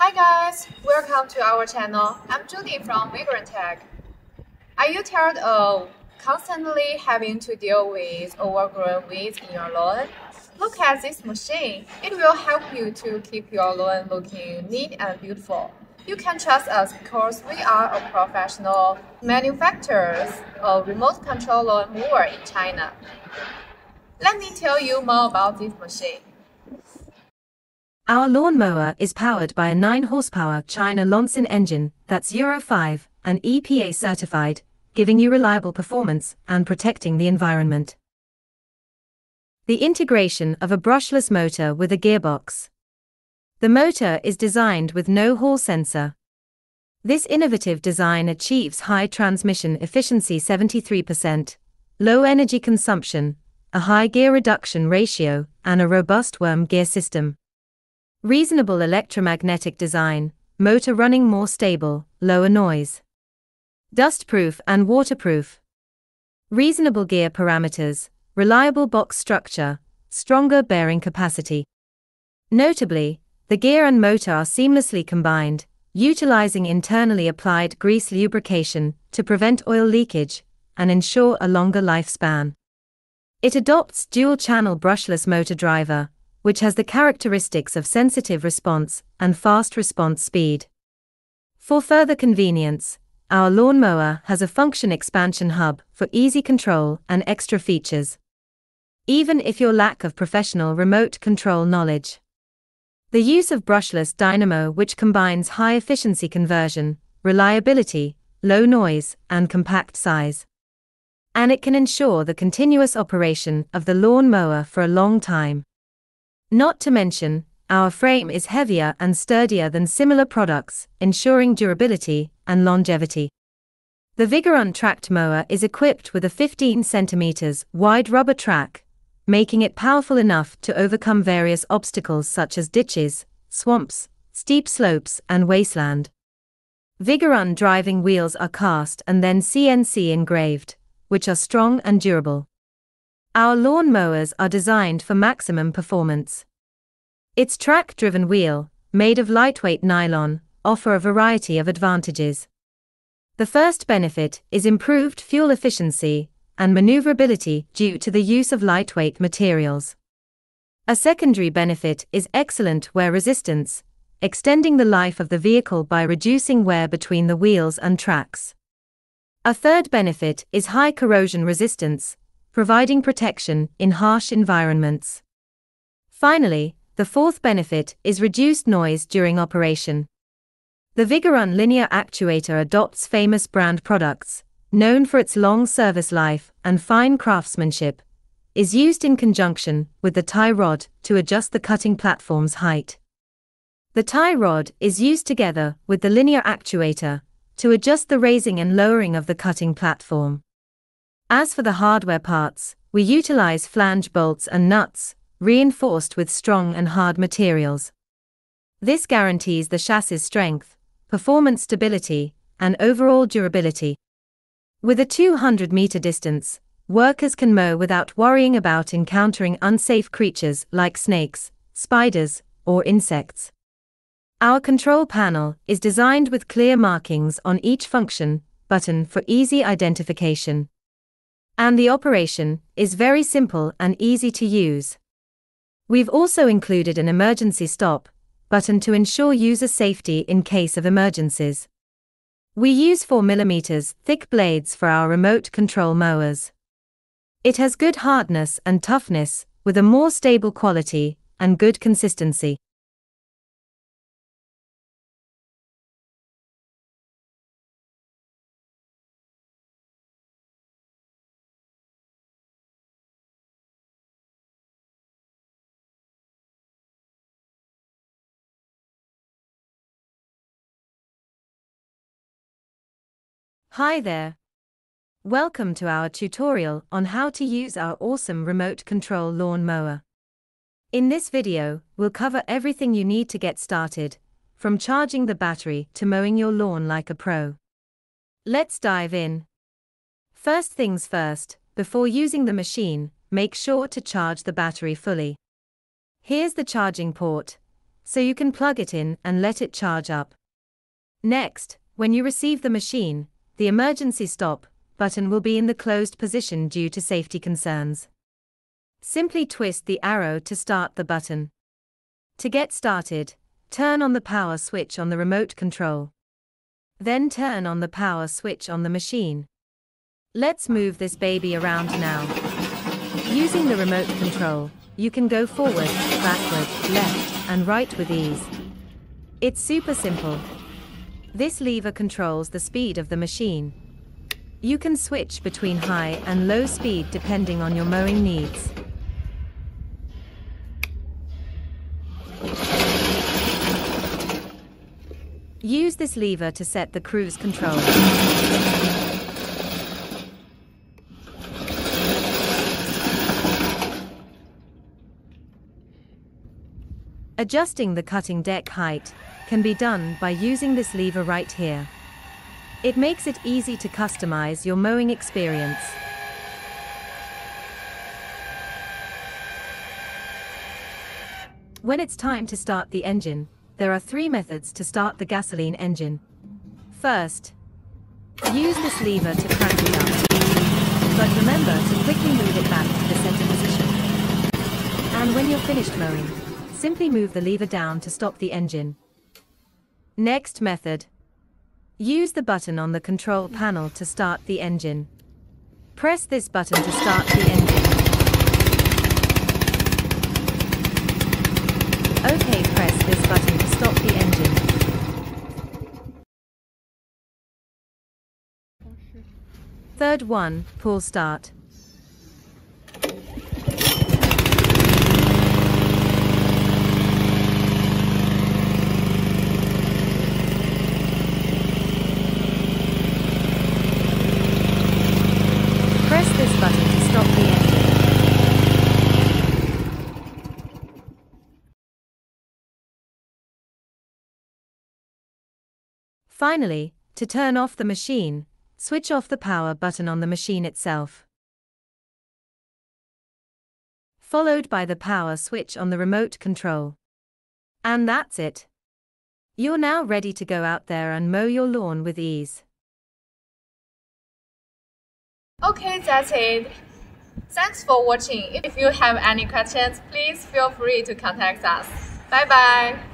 Hi guys, welcome to our channel. I'm Judy from Vigorun Tech. Are you tired of constantly having to deal with overgrown weeds in your lawn? Look at this machine. It will help you to keep your lawn looking neat and beautiful. You can trust us because we are a professional manufacturers of remote control lawn mower in China. Let me tell you more about this machine. Our lawnmower is powered by a 9 horsepower China Loncin engine that's Euro 5 and EPA certified, giving you reliable performance and protecting the environment. The integration of a brushless motor with a gearbox. The motor is designed with no hall sensor. This innovative design achieves high transmission efficiency 73%, low energy consumption, a high gear reduction ratio, and a robust worm gear system. Reasonable electromagnetic design, motor running more stable, lower noise. Dustproof and waterproof. Reasonable gear parameters, reliable box structure, stronger bearing capacity. Notably, the gear and motor are seamlessly combined, utilizing internally applied grease lubrication to prevent oil leakage and ensure a longer lifespan. It adopts dual channel brushless motor driver, which has the characteristics of sensitive response and fast response speed. For further convenience, our lawnmower has a function expansion hub for easy control and extra features. Even if your lack of professional remote control knowledge. The use of brushless dynamo which combines high efficiency conversion, reliability, low noise, and compact size. And it can ensure the continuous operation of the lawn mower for a long time. Not to mention, our frame is heavier and sturdier than similar products, ensuring durability and longevity. The Vigorun tracked mower is equipped with a 15 centimeters wide rubber track, making it powerful enough to overcome various obstacles such as ditches, swamps, steep slopes, and wasteland. Vigorun driving wheels are cast and then CNC engraved, which are strong and durable. Our lawn mowers are designed for maximum performance. Its track-driven wheel, made of lightweight nylon, offer a variety of advantages. The first benefit is improved fuel efficiency and maneuverability due to the use of lightweight materials. A secondary benefit is excellent wear resistance, extending the life of the vehicle by reducing wear between the wheels and tracks. A third benefit is high corrosion resistance, providing protection in harsh environments. Finally, the fourth benefit is reduced noise during operation. The Vigorun linear actuator adopts famous brand products, known for its long service life and fine craftsmanship, is used in conjunction with the tie rod to adjust the cutting platform's height. The tie rod is used together with the linear actuator to adjust the raising and lowering of the cutting platform. As for the hardware parts, we utilize flange bolts and nuts, reinforced with strong and hard materials. This guarantees the chassis strength, performance stability, and overall durability. With a 200 meter distance, workers can mow without worrying about encountering unsafe creatures like snakes, spiders, or insects. Our control panel is designed with clear markings on each function button for easy identification. And the operation is very simple and easy to use. We've also included an emergency stop button to ensure user safety in case of emergencies. We use 4mm thick blades for our remote control mowers. It has good hardness and toughness, with a more stable quality and good consistency. Hi there. Welcome to our tutorial on how to use our awesome remote control lawn mower. In this video, we'll cover everything you need to get started, from charging the battery to mowing your lawn like a pro. Let's dive in. First things first, before using the machine, make sure to charge the battery fully. Here's the charging port. so you can plug it in and let it charge up. Next, when you receive the machine, the emergency stop button will be in the closed position due to safety concerns. Simply twist the arrow to start the button. To get started, turn on the power switch on the remote control. Then turn on the power switch on the machine. Let's move this baby around now. Using the remote control, you can go forward, backward, left, and right with ease. It's super simple. This lever controls the speed of the machine. You can switch between high and low speed depending on your mowing needs. Use this lever to set the cruise control. Adjusting the cutting deck height can be done by using this lever right here. It makes it easy to customize your mowing experience. When it's time to start the engine, there are three methods to start the gasoline engine. First, use this lever to crank it up. But remember to quickly move it back to the center position. And when you're finished mowing, Simply move the lever down to stop the engine. Next method. Use the button on the control panel to start the engine. Press this button to start the engine. OK, press this button to stop the engine. Third one, pull start. Finally, to turn off the machine, switch off the power button on the machine itself. Followed by the power switch on the remote control. And that's it. You're now ready to go out there and mow your lawn with ease. Okay, that's it. Thanks for watching. If you have any questions, please feel free to contact us. Bye bye.